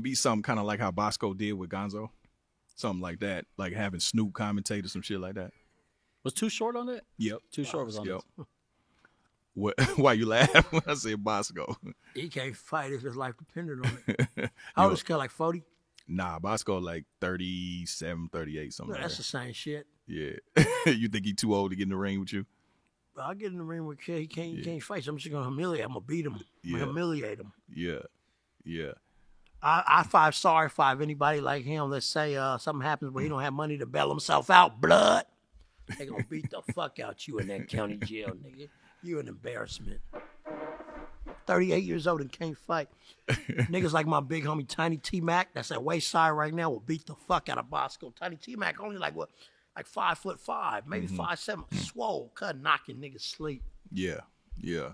be something kind of like how Boskoe did with Gonzo, something like that, like having Snoop commentate or some shit like that. Was Too Short on it? Yep. Too Short was on Yep. it. What? Why you laugh when I say Boskoe? He can't fight if his life depended on it. How old is kid? Like 40? Nah, Boskoe like 37, 38, something No, like that's the same shit. Yeah. you think he too old to get in the ring with you? I'll get in the ring with kid. He can't, he can't fight. So I'm just going to humiliate him. I'm going to beat him. I'm Yeah. going to humiliate him. Yeah. Yeah. I, I five sorry five anybody like him. Let's say uh, something happens where he don't have money to bail himself out. Blood. They gonna beat the fuck out you in that county jail, nigga. You an embarrassment. 38 years old and can't fight. Niggas like my big homie Tiny T Mac, that's at Wayside right now, will beat the fuck out of Boskoe. Tiny T Mac only like what, like five foot five, maybe five seven, swole, cut knocking niggas sleep. Yeah. Yeah.